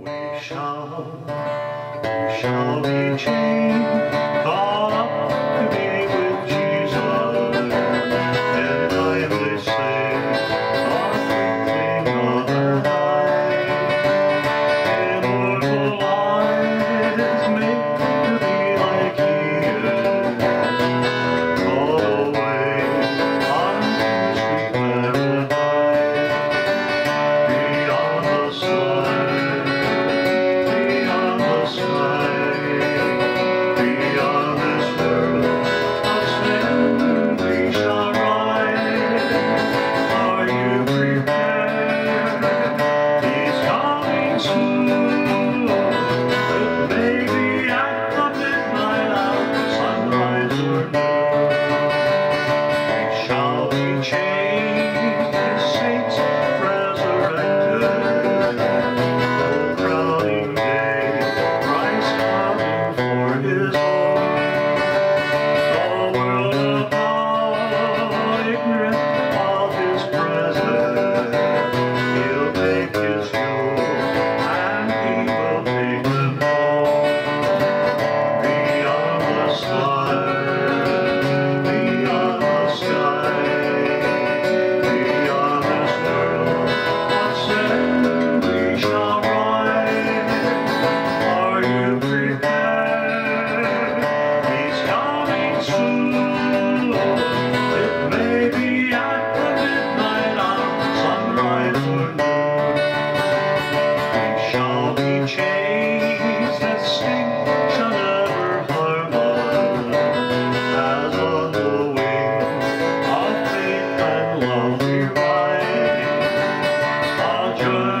We shall, we shall be changed.